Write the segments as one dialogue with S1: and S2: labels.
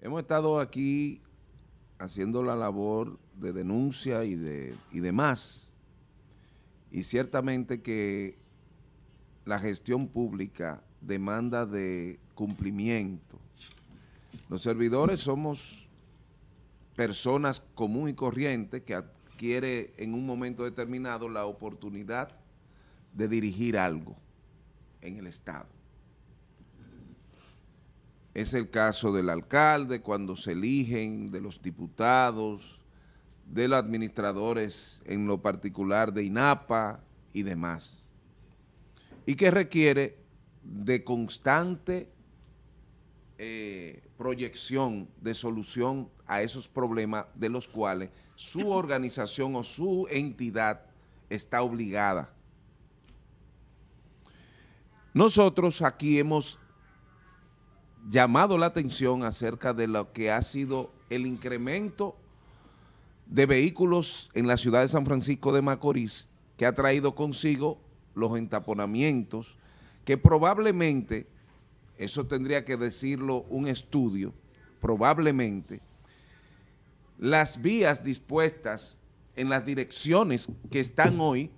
S1: Hemos estado aquí haciendo la labor de denuncia y, de, y demás, y ciertamente que la gestión pública demanda de cumplimiento. Los servidores somos personas común y corrientes que adquiere en un momento determinado la oportunidad de dirigir algo en el Estado. Es el caso del alcalde cuando se eligen, de los diputados, de los administradores en lo particular de INAPA y demás. Y que requiere de constante eh, proyección de solución a esos problemas de los cuales su organización o su entidad está obligada. Nosotros aquí hemos llamado la atención acerca de lo que ha sido el incremento de vehículos en la ciudad de San Francisco de Macorís que ha traído consigo los entaponamientos que probablemente, eso tendría que decirlo un estudio, probablemente las vías dispuestas en las direcciones que están hoy,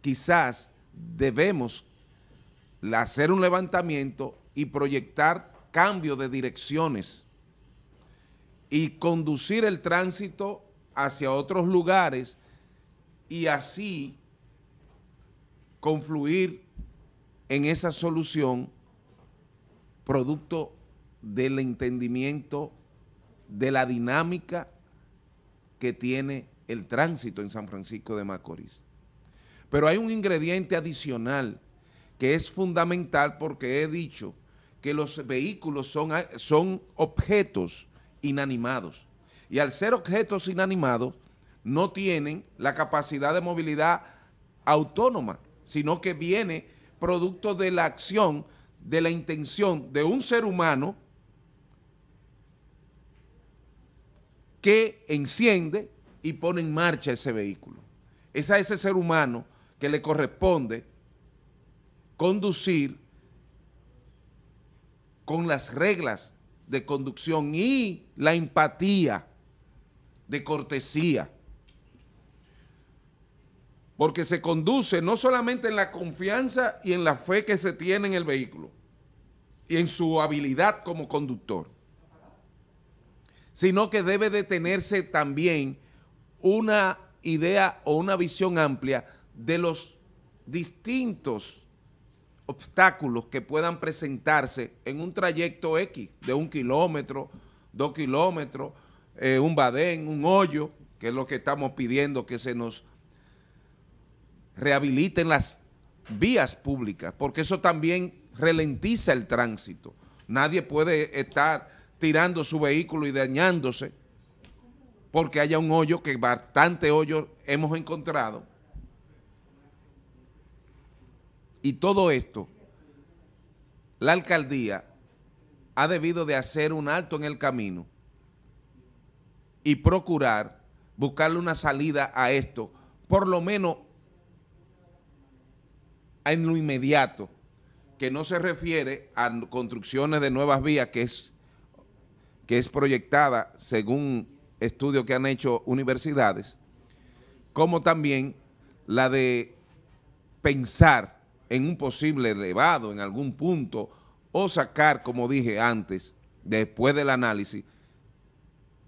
S1: quizás debemos hacer un levantamiento y proyectar cambio de direcciones y conducir el tránsito hacia otros lugares y así confluir en esa solución producto del entendimiento de la dinámica que tiene el tránsito en San Francisco de Macorís. Pero hay un ingrediente adicional que es fundamental porque he dicho que los vehículos son, son objetos inanimados. Y al ser objetos inanimados, no tienen la capacidad de movilidad autónoma, sino que viene producto de la acción, de la intención de un ser humano que enciende y pone en marcha ese vehículo. Es a ese ser humano que le corresponde conducir con las reglas de conducción y la empatía de cortesía. Porque se conduce no solamente en la confianza y en la fe que se tiene en el vehículo y en su habilidad como conductor, sino que debe de tenerse también una idea o una visión amplia de los distintos obstáculos que puedan presentarse en un trayecto X de un kilómetro, dos kilómetros, eh, un badén, un hoyo, que es lo que estamos pidiendo que se nos rehabiliten las vías públicas, porque eso también ralentiza el tránsito. Nadie puede estar tirando su vehículo y dañándose porque haya un hoyo, que bastante hoyo hemos encontrado, Y todo esto, la alcaldía ha debido de hacer un alto en el camino y procurar buscarle una salida a esto, por lo menos en lo inmediato, que no se refiere a construcciones de nuevas vías, que es, que es proyectada según estudios que han hecho universidades, como también la de pensar en un posible elevado en algún punto o sacar, como dije antes, después del análisis,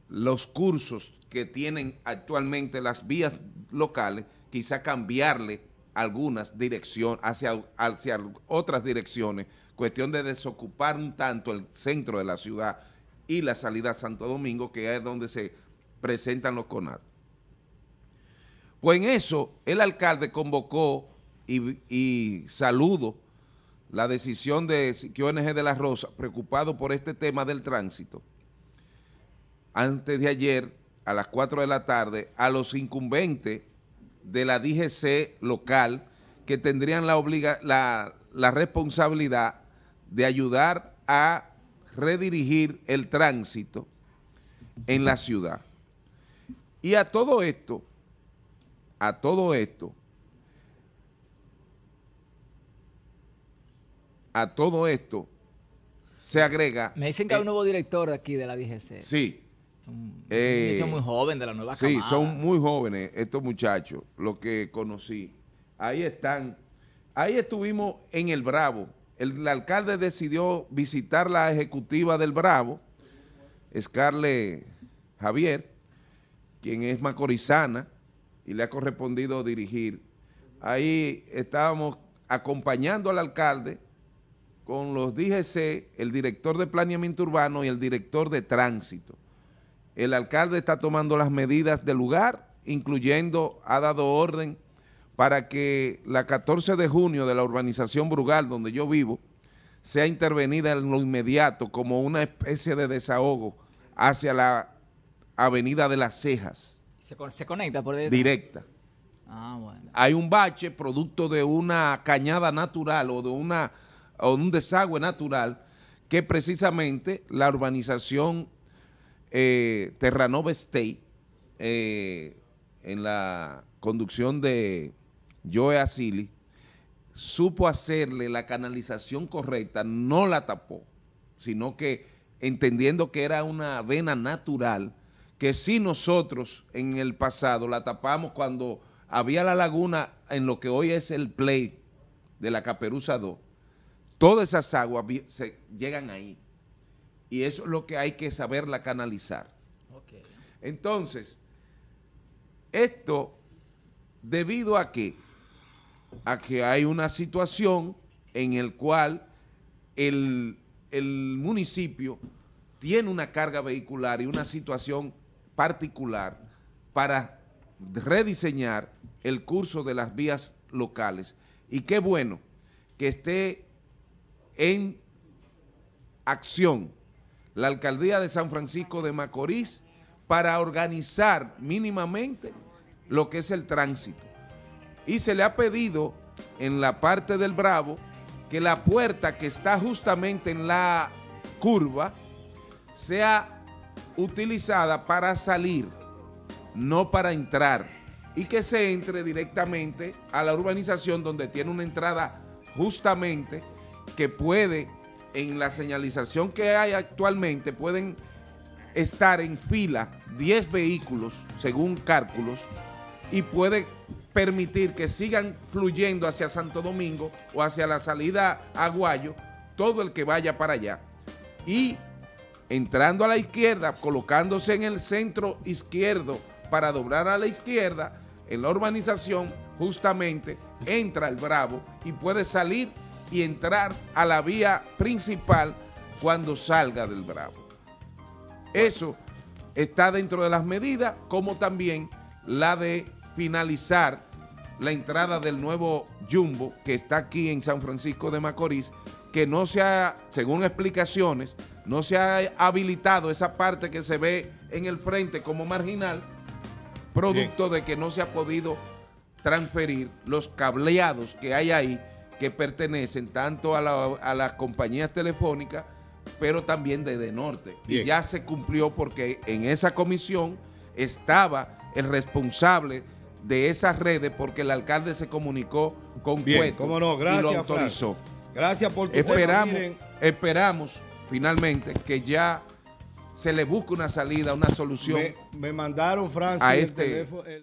S1: los cursos que tienen actualmente las vías locales, quizá cambiarle algunas direcciones hacia, hacia otras direcciones, cuestión de desocupar un tanto el centro de la ciudad y la salida a Santo Domingo, que es donde se presentan los CONAD. Pues en eso el alcalde convocó y, saludo la decisión de ONG de la Rosa, preocupado por este tema del tránsito, antes de ayer, a las 4 de la tarde, a los incumbentes de la DGC local que tendrían la, obliga la, la responsabilidad de ayudar a redirigir el tránsito en la ciudad. Y a todo esto, a todo esto, a todo esto se agrega...
S2: Me dicen que hay un nuevo director aquí de la DGC.
S1: Sí.
S2: Eh, son muy jóvenes de la nueva
S1: Sí, son muy jóvenes estos muchachos, los que conocí. Ahí están. Ahí estuvimos en el Bravo. El, alcalde decidió visitar la ejecutiva del Bravo, Scarlett Javier, quien es macorizana y le ha correspondido dirigir. Ahí estábamos acompañando al alcalde con los DGC, el director de planeamiento urbano y el director de tránsito. El alcalde está tomando las medidas del lugar, incluyendo, ha dado orden para que la 14 de junio de la urbanización Brugal, donde yo vivo, sea intervenida en lo inmediato como una especie de desahogo hacia la avenida de las Cejas.
S2: ¿Se, conecta por
S1: Directa. Ah, bueno. Hay un bache producto de una cañada natural o de una o un desagüe natural que precisamente la urbanización eh, Terranova State, eh, en la conducción de Joe Asili, supo hacerle la canalización correcta, no la tapó, sino que entendiendo que era una vena natural, que si nosotros en el pasado la tapamos cuando había la laguna en lo que hoy es el play de la Caperuza 2, todas esas aguas se, llegan ahí. Y eso es lo que hay que saberla canalizar. Entonces, esto debido a que, a que hay una situación en el cual el, el municipio tiene una carga vehicular y una situación particular para rediseñar el curso de las vías locales. Y qué bueno que esté en acción la alcaldía de San Francisco de Macorís para organizar mínimamente lo que es el tránsito. Y se le ha pedido en la parte del Bravo que la puerta que está justamente en la curva sea utilizada para salir, no para entrar, y que se entre directamente a la urbanización donde tiene una entrada justamente que puede en la señalización que hay actualmente pueden estar en fila 10 vehículos, según cálculos, y puede permitir que sigan fluyendo hacia Santo Domingo o hacia la salida a Aguayo, todo el que vaya para allá. Y entrando a la izquierda, colocándose en el centro izquierdo para doblar a la izquierda, en la urbanización, justamente entra el Bravo y puede salir y entrar a la vía principal cuando salga del Bravo. Eso está dentro de las medidas, como también la de finalizar la entrada del nuevo Jumbo que está aquí en San Francisco de Macorís, que no se ha, según explicaciones, no se ha habilitado esa parte que se ve en el frente como marginal, producto de que no se ha podido transferir los cableados que hay ahí que pertenecen tanto a, las compañías telefónicas, pero también de, de Norte. Y ya se cumplió porque en esa comisión estaba el responsable de esas redes porque el alcalde se comunicó con
S3: Bien, cómo no, gracias,
S1: y lo autorizó.
S3: Gracias por tu
S1: esperamos, esperamos finalmente que ya se le busque una salida, una solución.
S3: Me, mandaron, Francia,
S1: a este,